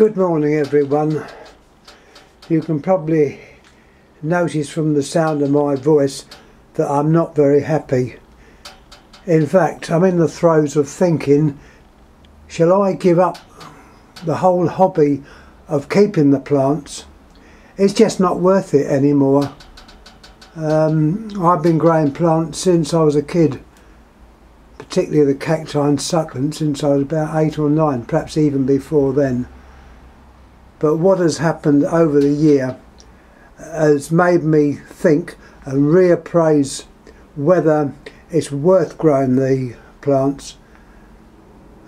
Good morning, everyone. You can probably notice from the sound of my voice that I'm not very happy. In fact, I'm in the throes of thinking shall I give up the whole hobby of keeping the plants? It's just not worth it anymore. Um, I've been growing plants since I was a kid, particularly the cacti and succulents since I was about eight or nine, perhaps even before then. But what has happened over the year has made me think and reappraise whether it's worth growing the plants.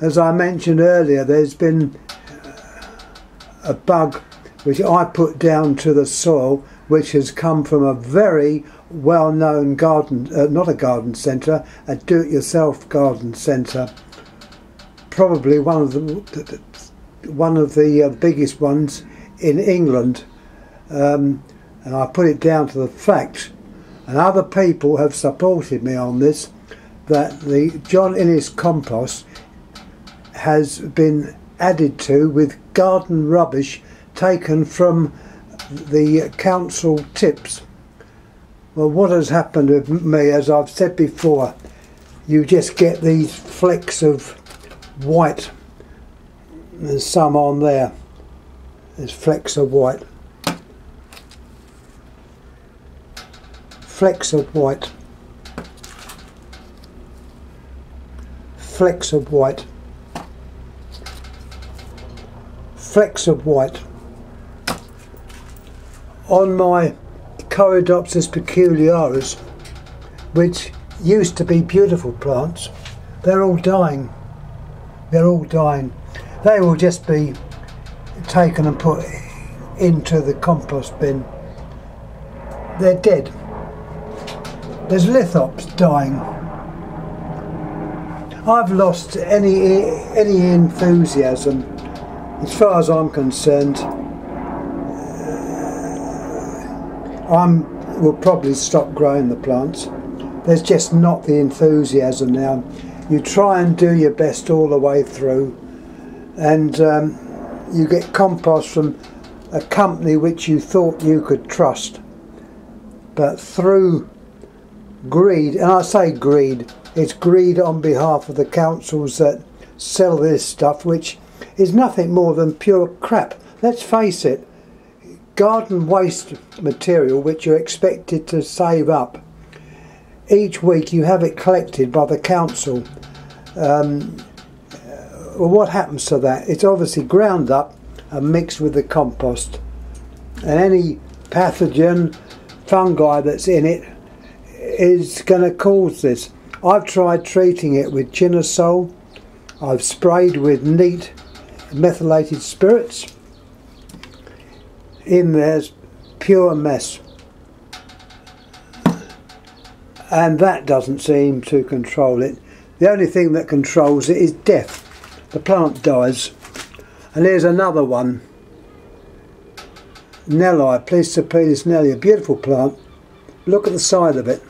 As I mentioned earlier, there's been a bug which I put down to the soil, which has come from a very well-known garden, uh, not a garden centre, a do-it-yourself garden centre. Probably one of the one of the uh, biggest ones in England, um, and I put it down to the fact, and other people have supported me on this, that the John Innes compost has been added to with garden rubbish taken from the council tips. Well, what has happened with me, as I've said before, you just get these flecks of white there's some on there. There's flecks of white. Flecks of white. Flecks of white. Flecks of white. On my Cheiridopsis peculiaris, which used to be beautiful plants, they're all dying. They're all dying they will just be taken and put into the compost bin. They're dead. There's lithops dying. I've lost any any enthusiasm as far as I'm concerned. Uh, I'm will probably stop growing the plants. There's just not the enthusiasm now. You try and do your best all the way through and um, you get compost from a company which you thought you could trust. But through greed and I say greed it's greed on behalf of the councils that sell this stuff which is nothing more than pure crap. Let's face it garden waste material which you're expected to save up each week you have it collected by the council. Um, well, what happens to that? It's obviously ground up and mixed with the compost. And any pathogen, fungi that's in it is going to cause this. I've tried treating it with Chinosol. I've sprayed with neat methylated spirits. In there's pure mess. And that doesn't seem to control it. The only thing that controls it is death the plant dies. And here's another one. Nelli, Pleiospilos nelli, a beautiful plant. Look at the side of it.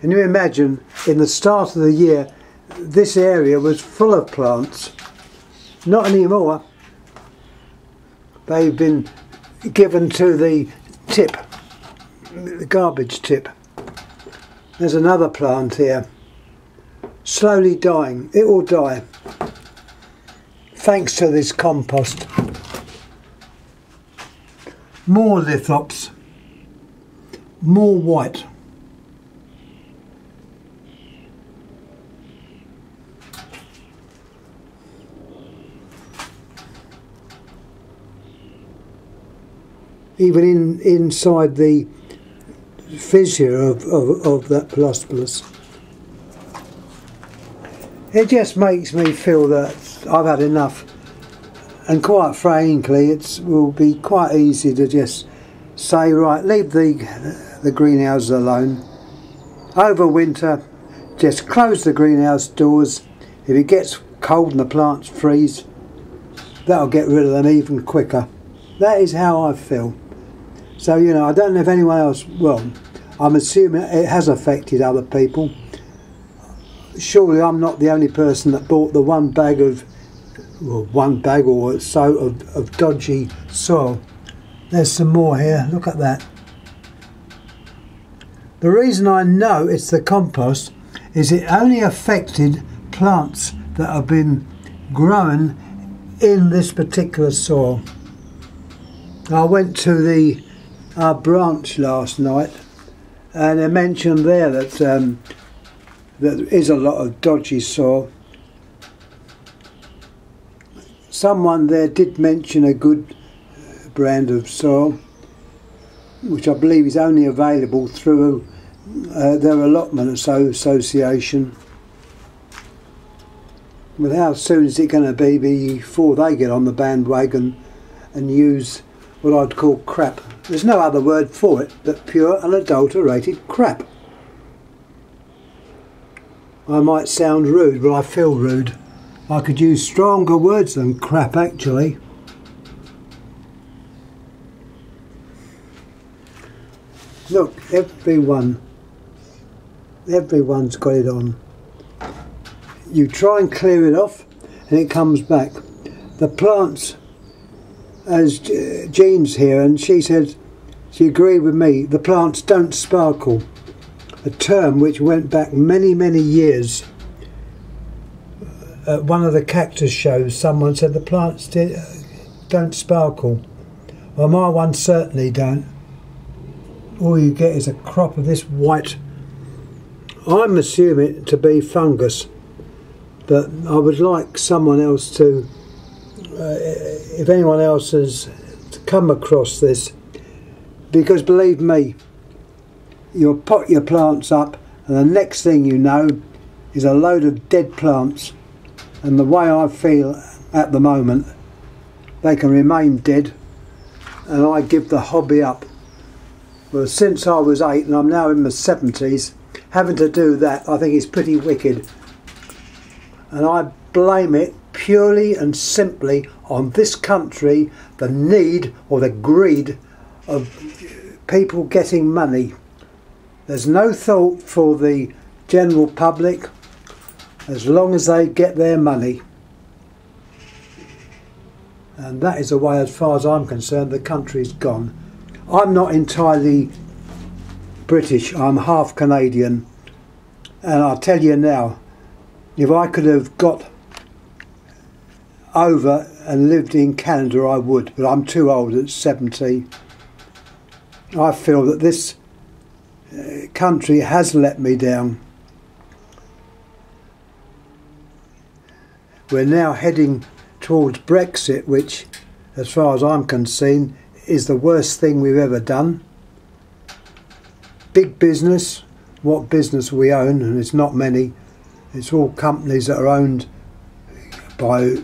Can you imagine in the start of the year this area was full of plants. Not anymore. They've been given to the tip, the garbage tip. There's another plant here, slowly dying. It will die, thanks to this compost. More lithops, more white. Even in inside the fissure of, of, of that Pelostomus. It just makes me feel that I've had enough. And quite frankly it will be quite easy to just say right leave the the greenhouse alone. Over winter just close the greenhouse doors. If it gets cold and the plants freeze that'll get rid of them even quicker. That is how I feel so, you know, I don't know if anyone else, well, I'm assuming it has affected other people. surely I'm not the only person that bought the one bag of, well, one bag or so of, of dodgy soil. There's some more here, look at that. The reason I know it's the compost is it only affected plants that have been grown in this particular soil. I went to the our branch last night and they mentioned there that um, there is a lot of dodgy soil. Someone there did mention a good brand of soil, which I believe is only available through uh, their allotment association. But how soon is it going to be before they get on the bandwagon and use what I'd call crap? There's no other word for it but pure unadulterated crap. I might sound rude, but I feel rude. I could use stronger words than crap actually. Look, everyone, everyone's got it on. You try and clear it off and it comes back. The plants, as Jean's here, and she said, she agreed with me, the plants don't sparkle a term which went back many, many years. At one of the cactus shows, someone said the plants don't sparkle. Well, my ones certainly don't. All you get is a crop of this white. I'm assuming it to be fungus, but I would like someone else to, uh, if anyone else has come across this, because believe me, you'll pot your plants up and the next thing you know is a load of dead plants. And the way I feel at the moment they can remain dead and I give the hobby up. Well since I was 8 and I'm now in my 70s having to do that I think is pretty wicked. And I blame it purely and simply on this country the need or the greed of people getting money there's no thought for the general public as long as they get their money. And that is the way, as far as I'm concerned, the country's gone. I'm not entirely British, I'm half Canadian. And I'll tell you now, if I could have got over and lived in Canada, I would, but I'm too old at 70. I feel that this uh, country has let me down. We're now heading towards Brexit, which, as far as I'm concerned, is the worst thing we've ever done. Big business, what business we own, and it's not many, it's all companies that are owned by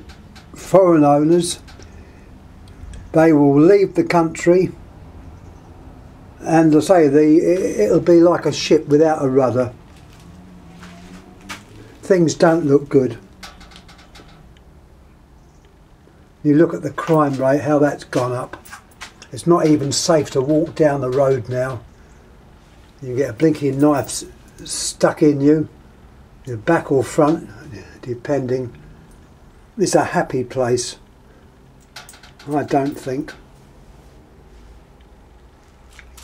foreign owners. They will leave the country and I say the it'll be like a ship without a rudder. Things don't look good. You look at the crime rate, how that's gone up. It's not even safe to walk down the road now. You get a blinking knife stuck in you, your back or front, depending. It's a happy place. I don't think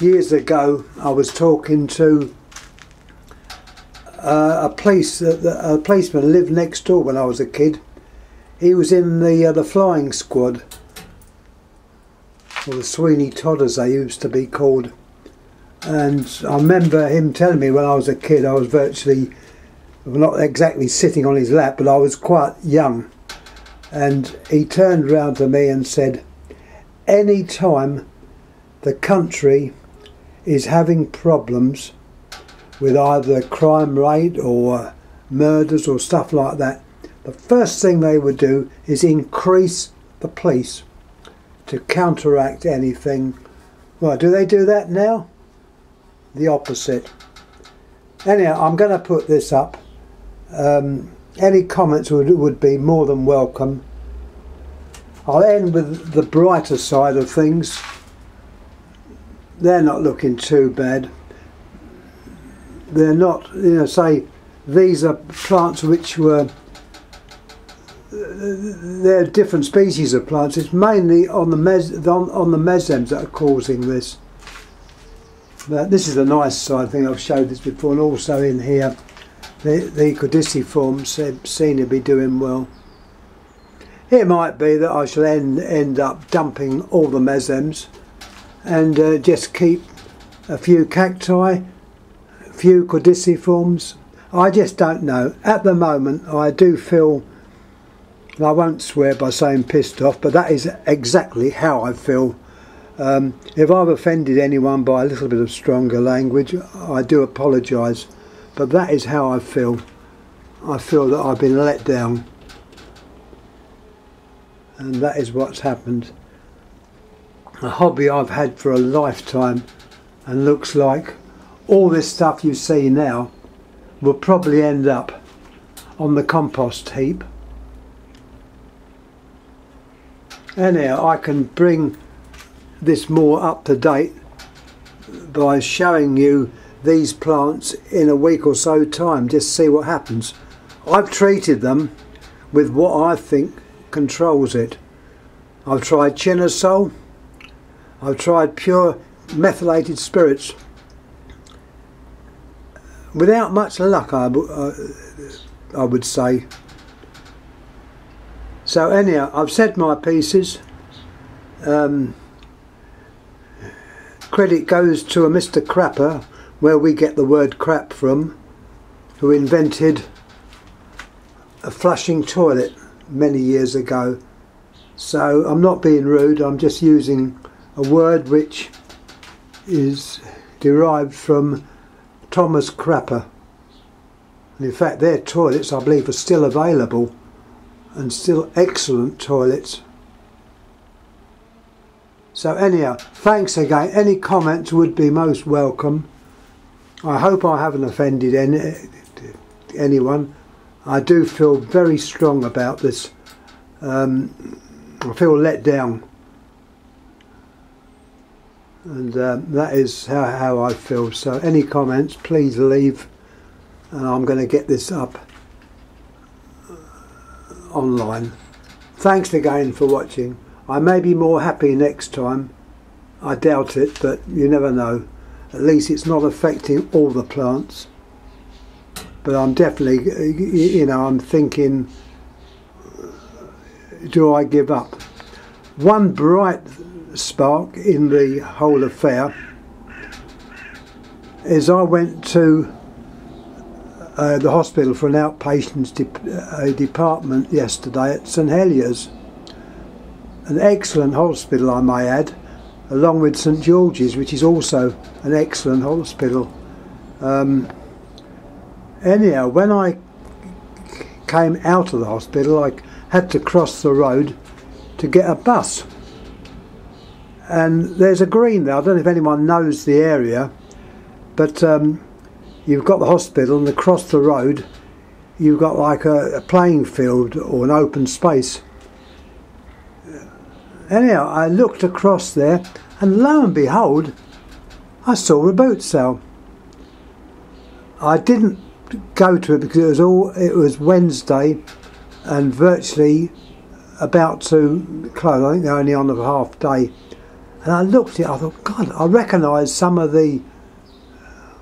years ago, I was talking to uh, a police a policeman lived next door when I was a kid. He was in the uh, the flying squad, or the Sweeney Todd as they used to be called. And I remember him telling me when I was a kid, I was virtually not exactly sitting on his lap, but I was quite young. And he turned round to me and said, "Any time the country is having problems with either crime rate or murders or stuff like that, the first thing they would do is increase the police to counteract anything. Well, do they do that now? The opposite. Anyhow, I'm going to put this up. Um, any comments would, would be more than welcome. I'll end with the brighter side of things they're not looking too bad. They're not, you know, say these are plants which were they're different species of plants. It's mainly on the mes on, on the mesembs that are causing this. But this is the nice side thing. I've showed this before, and also in here, the the caudiciforms seem to be doing well. It might be that I shall end end up dumping all the mesembs and uh, just keep a few cacti, a few caudiciforms. I just don't know. At the moment, I do feel I won't swear by saying pissed off, but that is exactly how I feel. Um, if I've offended anyone by a little bit of stronger language, I do apologise, but that is how I feel. I feel that I've been let down, and that is what's happened. A hobby I've had for a lifetime, and looks like all this stuff you see now will probably end up on the compost heap. Anyhow I can bring this more up to date by showing you these plants in a week or so time just see what happens. I've treated them with what I think controls it. I've tried chinosol I've tried pure methylated spirits without much luck I, uh, I would say so anyhow, I've said my pieces. Um, credit goes to a Mr. Crapper, where we get the word crap from, who invented a flushing toilet many years ago. So I'm not being rude, I'm just using a word which is derived from Thomas Crapper. And in fact, their toilets, I believe, are still available and still excellent toilets. So anyhow, thanks again. Any comments would be most welcome. I hope I haven't offended any, anyone. I do feel very strong about this. Um, I feel let down. And um, that is how, how I feel. So any comments, please leave. And I'm going to get this up uh, online. Thanks again for watching. I may be more happy next time. I doubt it, but you never know. At least it's not affecting all the plants. But I'm definitely, uh, you know, I'm thinking, uh, do I give up? One bright spark in the whole affair is I went to uh, the hospital for an outpatients de department yesterday at St Heliers. An excellent hospital, I may add, along with St George's, which is also an excellent hospital. Um, anyhow, when I came out of the hospital, I had to cross the road to get a bus. And there's a green there. I don't know if anyone knows the area, but um, you've got the hospital and across the road you've got like a, a playing field or an open space. Anyhow, I looked across there and lo and behold, I saw a boot sale. I didn't go to it because it was all it was Wednesday and virtually about to close. I think they're only on a half day. And I looked at it, I thought, God, I recognise some of the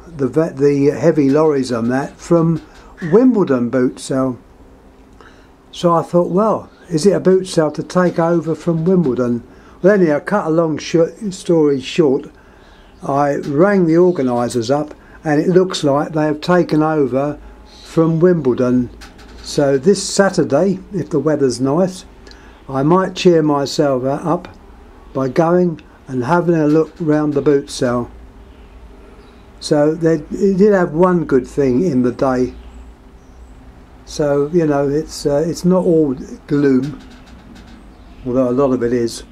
the the heavy lorries on that from Wimbledon boot sale. So I thought, well, is it a boot sale to take over from Wimbledon? Well, anyhow, cut a long story short, I rang the organisers up, and it looks like they have taken over from Wimbledon. So this Saturday, if the weather's nice, I might cheer myself up by going and having a look round the boot sale. So they did have one good thing in the day. So you know it's uh, it's not all gloom, although a lot of it is.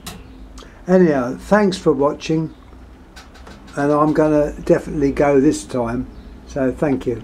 Anyhow, thanks for watching, and I'm going to definitely go this time. So thank you.